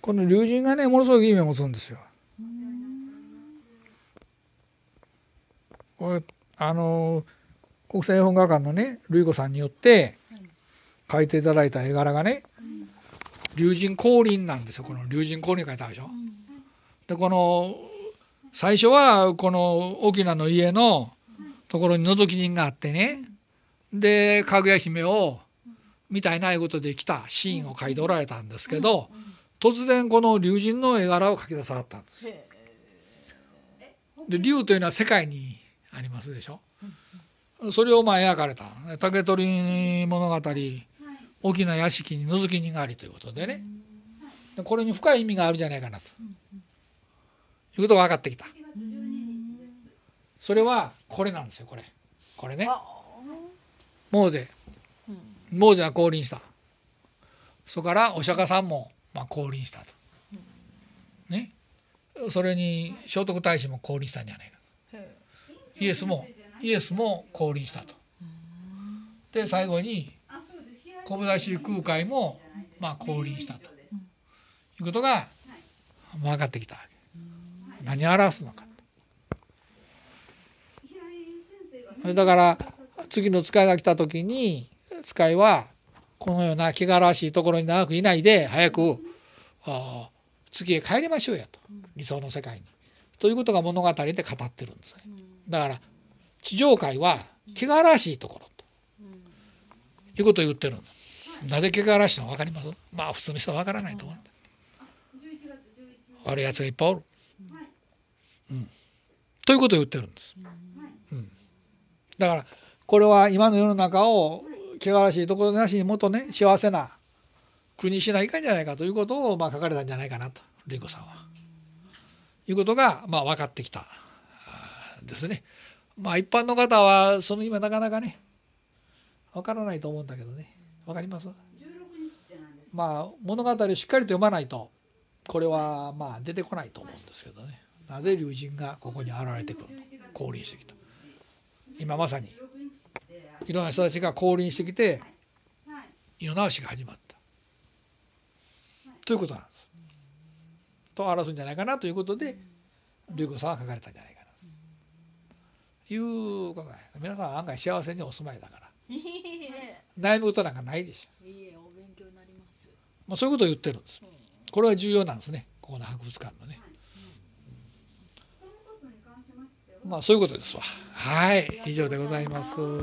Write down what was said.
この龍神がねものすごく意味を持つんですよ。これあの国際絵本画館のね瑠子さんによって描いていただいた絵柄がね龍神降臨なんですよこの龍神降臨書いてあるでしょ。でこの最初はこの沖縄の家のところに覗き人があってねでかぐや姫をみたいなことで来たシーンを描いておられたんですけど突然この龍神の絵柄を描き出さはったんです。で龍というのは世界にありますでしょ？それをまあ描かれた。竹取物語大きな屋敷に覗き人がありということでね。これに深い意味があるんじゃないかなと。いうことが分かってきた。それはこれなんですよこれ。これね。モーゼ。モーゼは降臨した。それからお釈迦さんもまあ降臨したとねそれに聖徳太子も降臨したんじゃないかイエスもイエスも降臨したと。で最後に小武田市空海もまあ降臨したということが分かってきたわけ。何を表すのか。だから次の使いが来た時に使いはこのような汚らわしいところに長くいないで早く次へ帰りましょうやと。理想の世界に。ということが物語で語ってるんですね。だから地上界は汚らしいところと、いうことを言ってるんです。なぜ汚らしいの分かりますまあ普通の人は分からないと思うんだ。悪いやつがいっぱいおる。うん、ということを言ってるんです。うん、だからこれは今の世の中を汚らしいところなしにもっとね幸せな国にしないかんじゃないかということをまあ書かれたんじゃないかなと玲子さんは。いうことがまあ分かってきたですね。まあ一般の方はその今なかなかね分からないと思うんだけどね。分かります？まあ物語をしっかりと読まないとこれはまあ出てこないと思うんですけどね。なぜ龍神がここに現れてくるの？降臨してきた。今まさにい。ろんな人たちが降臨してきて世直しが始まったということなんです。と表すんじゃないかなということで龍子さんは書かれたんじゃないかな。ということです。皆さん案外幸せにお住まいだから。悩むことなんかないでしょ。まあ、そういうことを言ってるんです。これは重要なんですね。ここの博物館のね。まあそういうことですわ。はい。以上でございます